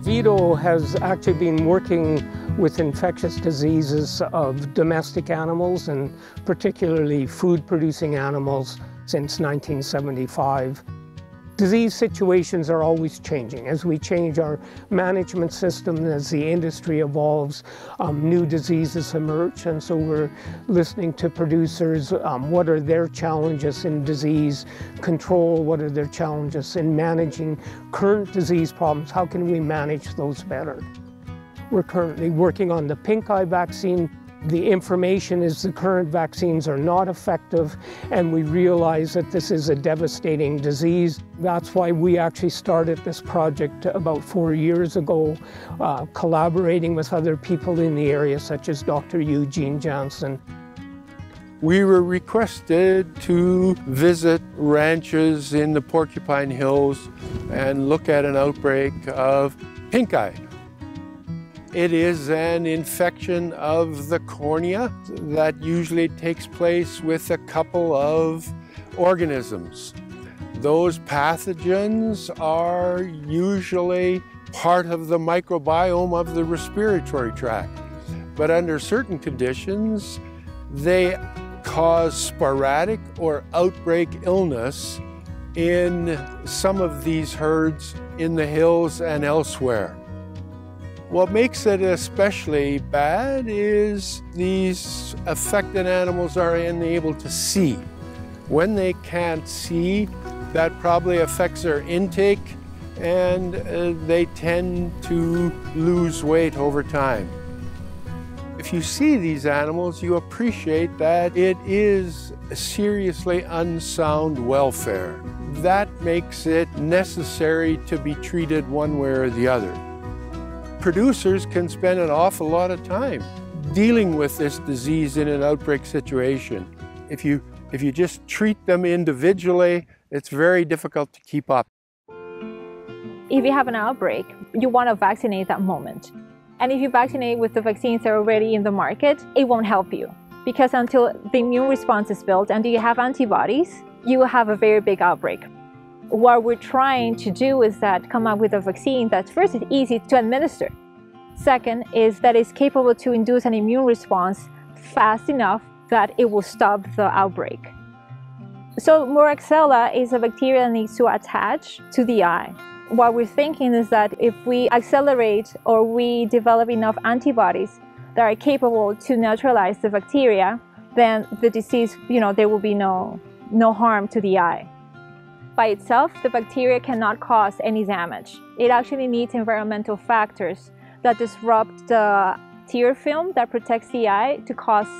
VIDO has actually been working with infectious diseases of domestic animals and particularly food producing animals since 1975. Disease situations are always changing. As we change our management system, as the industry evolves, um, new diseases emerge. And so we're listening to producers, um, what are their challenges in disease control, what are their challenges in managing current disease problems, how can we manage those better? We're currently working on the pink eye vaccine the information is the current vaccines are not effective, and we realize that this is a devastating disease. That's why we actually started this project about four years ago, uh, collaborating with other people in the area, such as Dr. Eugene Janzen. We were requested to visit ranches in the Porcupine Hills and look at an outbreak of pink eye. It is an infection of the cornea that usually takes place with a couple of organisms. Those pathogens are usually part of the microbiome of the respiratory tract. But under certain conditions, they cause sporadic or outbreak illness in some of these herds in the hills and elsewhere. What makes it especially bad is these affected animals are unable to see. When they can't see, that probably affects their intake and uh, they tend to lose weight over time. If you see these animals, you appreciate that it is seriously unsound welfare. That makes it necessary to be treated one way or the other producers can spend an awful lot of time dealing with this disease in an outbreak situation. If you, if you just treat them individually, it's very difficult to keep up. If you have an outbreak, you want to vaccinate that moment. And if you vaccinate with the vaccines that are already in the market, it won't help you. Because until the immune response is built and you have antibodies, you will have a very big outbreak what we're trying to do is that come up with a vaccine that first is easy to administer. Second is that it's capable to induce an immune response fast enough that it will stop the outbreak. So Moraxella is a bacteria that needs to attach to the eye. What we're thinking is that if we accelerate or we develop enough antibodies that are capable to neutralize the bacteria, then the disease, you know, there will be no, no harm to the eye by itself, the bacteria cannot cause any damage. It actually needs environmental factors that disrupt the tear film that protects the eye to cause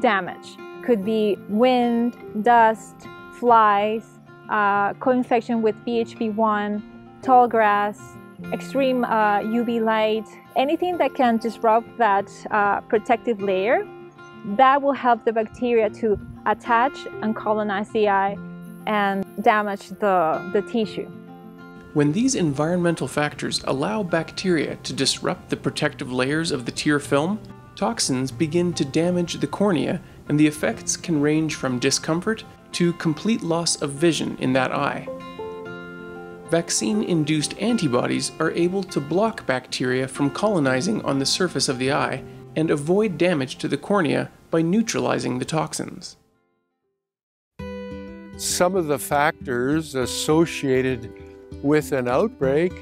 damage. Could be wind, dust, flies, uh, co-infection with BHV1, tall grass, extreme uh, UV light, anything that can disrupt that uh, protective layer, that will help the bacteria to attach and colonize the eye and damage the, the tissue. When these environmental factors allow bacteria to disrupt the protective layers of the tear film, toxins begin to damage the cornea, and the effects can range from discomfort to complete loss of vision in that eye. Vaccine induced antibodies are able to block bacteria from colonizing on the surface of the eye and avoid damage to the cornea by neutralizing the toxins some of the factors associated with an outbreak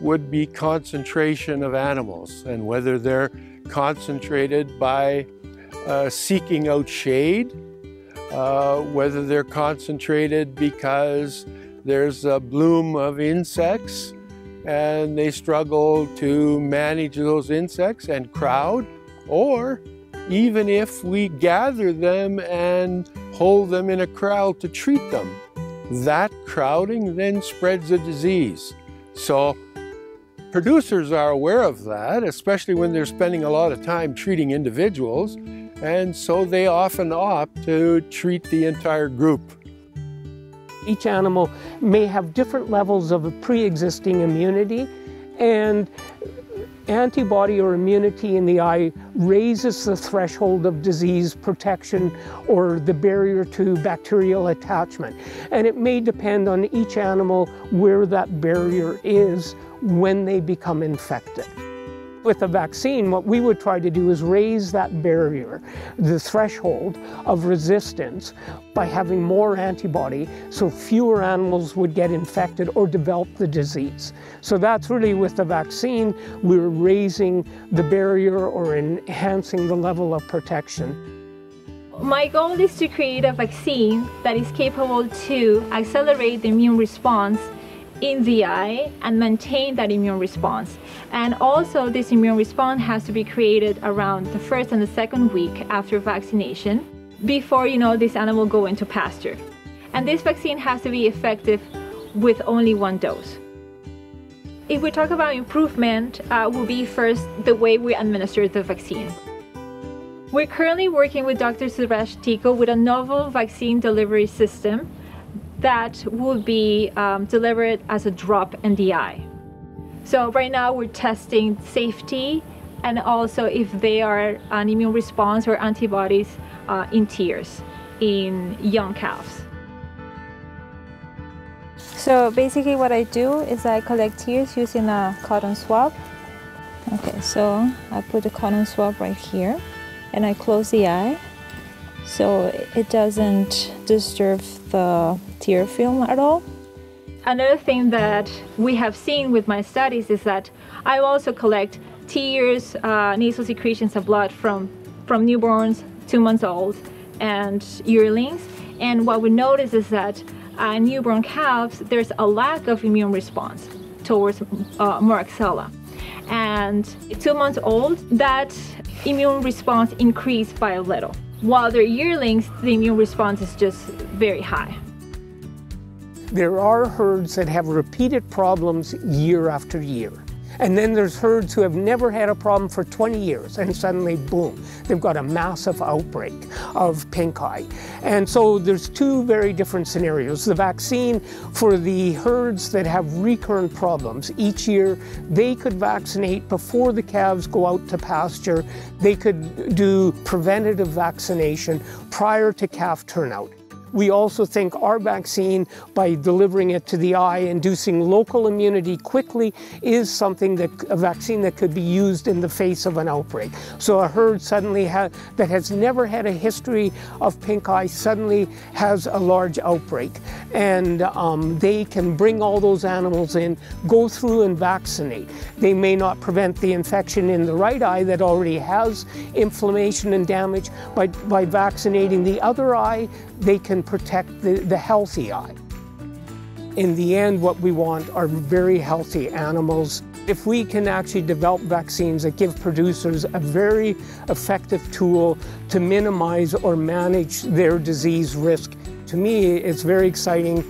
would be concentration of animals and whether they're concentrated by uh, seeking out shade, uh, whether they're concentrated because there's a bloom of insects and they struggle to manage those insects and crowd, or even if we gather them and hold them in a crowd to treat them. That crowding then spreads a disease. So producers are aware of that, especially when they're spending a lot of time treating individuals, and so they often opt to treat the entire group. Each animal may have different levels of pre-existing immunity, and antibody or immunity in the eye raises the threshold of disease protection or the barrier to bacterial attachment. And it may depend on each animal where that barrier is when they become infected. With a vaccine, what we would try to do is raise that barrier, the threshold of resistance, by having more antibody so fewer animals would get infected or develop the disease. So that's really with the vaccine, we're raising the barrier or enhancing the level of protection. My goal is to create a vaccine that is capable to accelerate the immune response in the eye and maintain that immune response. And also this immune response has to be created around the first and the second week after vaccination before you know this animal go into pasture. And this vaccine has to be effective with only one dose. If we talk about improvement, uh, will be first the way we administer the vaccine. We're currently working with Dr. Suresh Tikoo with a novel vaccine delivery system that will be um, delivered as a drop in the eye. So right now we're testing safety and also if they are an immune response or antibodies uh, in tears in young calves. So basically what I do is I collect tears using a cotton swab. Okay, so I put the cotton swab right here and I close the eye so it doesn't disturb the tear film at all. Another thing that we have seen with my studies is that I also collect tears, uh, nasal secretions of blood from, from newborns, two months old, and yearlings. And what we notice is that uh, newborn calves, there's a lack of immune response towards uh, Moraxella. And two months old, that immune response increased by a little. While they're yearlings, the immune response is just very high. There are herds that have repeated problems year after year. And then there's herds who have never had a problem for 20 years and suddenly, boom, they've got a massive outbreak of pink eye. And so there's two very different scenarios. The vaccine for the herds that have recurrent problems, each year they could vaccinate before the calves go out to pasture. They could do preventative vaccination prior to calf turnout. We also think our vaccine, by delivering it to the eye, inducing local immunity quickly, is something that a vaccine that could be used in the face of an outbreak. So a herd suddenly ha that has never had a history of pink eye suddenly has a large outbreak, and um, they can bring all those animals in, go through and vaccinate. They may not prevent the infection in the right eye that already has inflammation and damage, but by vaccinating the other eye, they can protect the, the healthy eye. In the end, what we want are very healthy animals. If we can actually develop vaccines that give producers a very effective tool to minimize or manage their disease risk, to me, it's very exciting